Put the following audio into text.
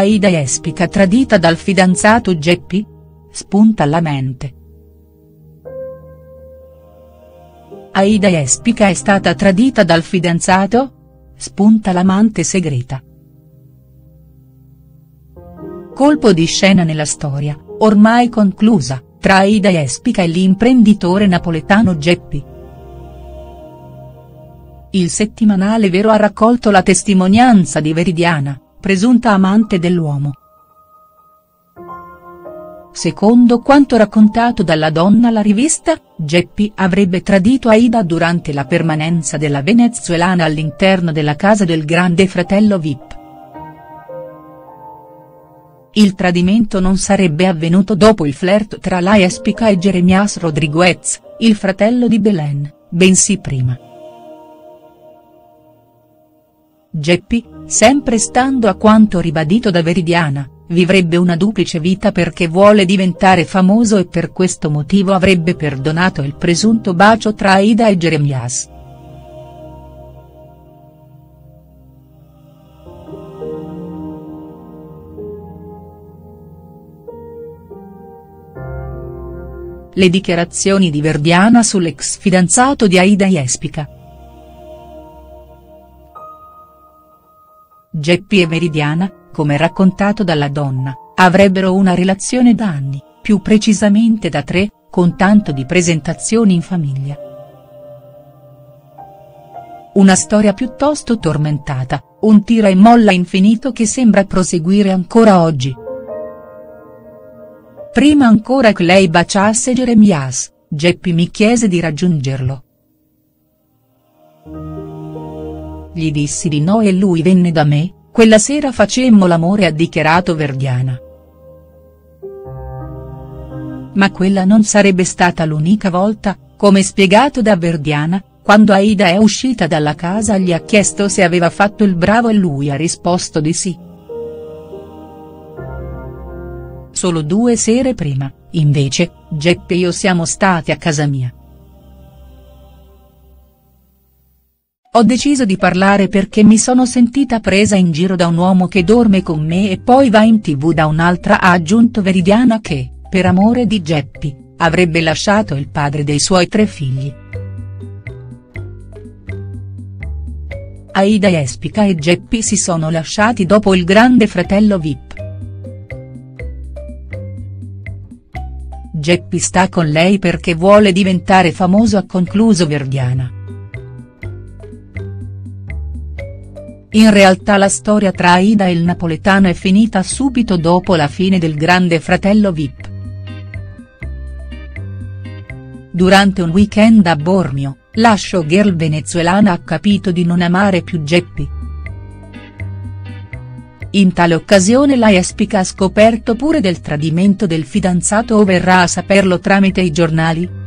Aida Espica tradita dal fidanzato Geppi? Spunta alla mente. Aida Espica è stata tradita dal fidanzato? Spunta l'amante segreta. Colpo di scena nella storia, ormai conclusa, tra Aida Espica e l'imprenditore napoletano Geppi. Il settimanale Vero ha raccolto la testimonianza di Veridiana, presunta amante dell'uomo. Secondo quanto raccontato dalla donna alla rivista, Geppi avrebbe tradito Aida durante la permanenza della venezuelana all'interno della casa del grande fratello Vip. Il tradimento non sarebbe avvenuto dopo il flirt tra la Espica e Jeremias Rodriguez, il fratello di Belen, bensì prima. Geppi, sempre stando a quanto ribadito da Veridiana, vivrebbe una duplice vita perché vuole diventare famoso e per questo motivo avrebbe perdonato il presunto bacio tra Aida e Jeremias. Le dichiarazioni di Verdiana sull'ex fidanzato di Aida Jespica. Geppi e Meridiana, come raccontato dalla donna, avrebbero una relazione da anni, più precisamente da tre, con tanto di presentazioni in famiglia. Una storia piuttosto tormentata, un tira e molla infinito che sembra proseguire ancora oggi. Prima ancora che lei baciasse Jeremias, Geppi mi chiese di raggiungerlo. Gli dissi di no e lui venne da me, quella sera facemmo l'amore ha dichiarato Verdiana. Ma quella non sarebbe stata l'unica volta, come spiegato da Verdiana, quando Aida è uscita dalla casa gli ha chiesto se aveva fatto il bravo e lui ha risposto di sì. Solo due sere prima, invece, Geppe e io siamo stati a casa mia. Ho deciso di parlare perché mi sono sentita presa in giro da un uomo che dorme con me e poi va in tv da un'altra ha aggiunto Veridiana che, per amore di Geppi, avrebbe lasciato il padre dei suoi tre figli. Aida Espica e Geppi si sono lasciati dopo il grande fratello Vip. Geppi sta con lei perché vuole diventare famoso ha concluso Verdiana. In realtà la storia tra Aida e il napoletano è finita subito dopo la fine del grande fratello Vip. Durante un weekend a Bormio, la showgirl venezuelana ha capito di non amare più Geppi. In tale occasione la Espica ha scoperto pure del tradimento del fidanzato o verrà a saperlo tramite i giornali?.